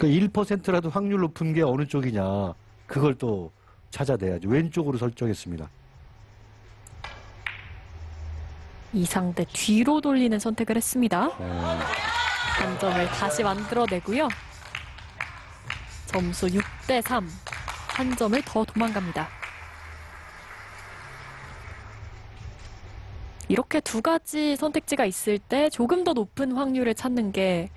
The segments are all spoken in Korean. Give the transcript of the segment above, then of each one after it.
그러니까 1%라도 확률 높은 게 어느 쪽이냐. 그걸 또 찾아내야죠. 왼쪽으로 설정했습니다. 이상대 뒤로 돌리는 선택을 했습니다. 네. 한 점을 다시 만들어내고요. 점수 6대 3. 한 점을 더 도망갑니다. 이렇게 두 가지 선택지가 있을 때 조금 더 높은 확률을 찾는 게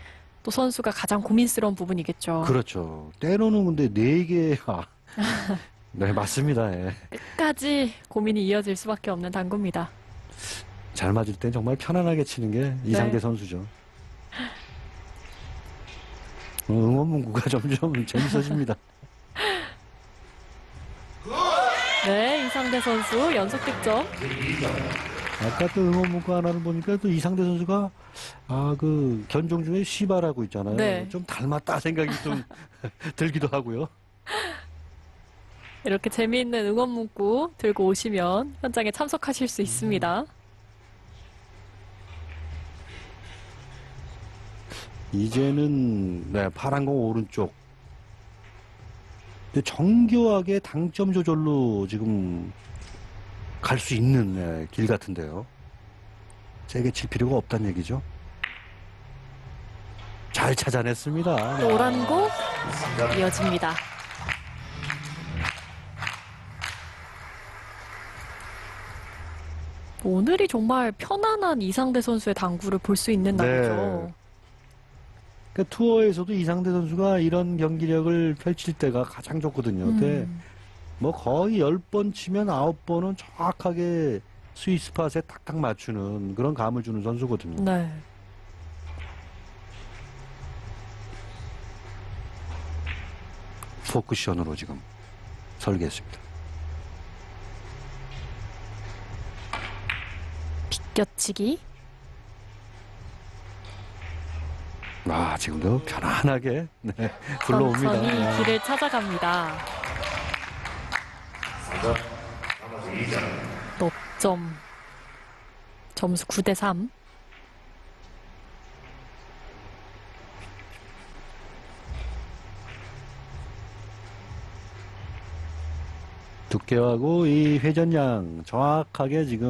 또 선수가 가장 고민스러운 부분이겠죠. 그렇죠. 때로는 근데 네 개가 네 맞습니다. 예. 끝까지 고민이 이어질 수밖에 없는 당구입니다. 잘 맞을 땐 정말 편안하게 치는 게 이상대 네. 선수죠. 어, 응원 문구가 점점 재밌어집니다. 네, 이상대 선수 연속 득점. 아까 또 응원 문구 하나를 보니까 또 이상대 선수가 아 그 견종 중에 시바라고 있잖아요. 네. 좀 닮았다 생각이 좀 들기도 하고요. 이렇게 재미있는 응원 문구 들고 오시면 현장에 참석하실 수 있습니다. 이제는 네, 파란 공 오른쪽. 근데 정교하게 당점 조절로 지금 갈 수 있는 네, 길 같은데요. 세게 칠 필요가 없다는 얘기죠. 잘 찾아냈습니다. 네. 노란 공 이어집니다. 오늘이 정말 편안한 이상대 선수의 당구를 볼 수 있는 네. 날이죠. 그 투어에서도 이상대 선수가 이런 경기력을 펼칠 때가 가장 좋거든요. 근데 음, 뭐 거의 10번 치면 9번은 정확하게 스윗 스팟에 딱딱 맞추는 그런 감을 주는 선수거든요. 네. four쿠션으로 지금 설계했습니다. 껴치기. 아, 지금도 편안하게 네, 불러옵니다. 천천히 네. 길을 찾아갑 니다. 높점. 점수 9대 3. 두께하고 이 회전량 정확하게 지금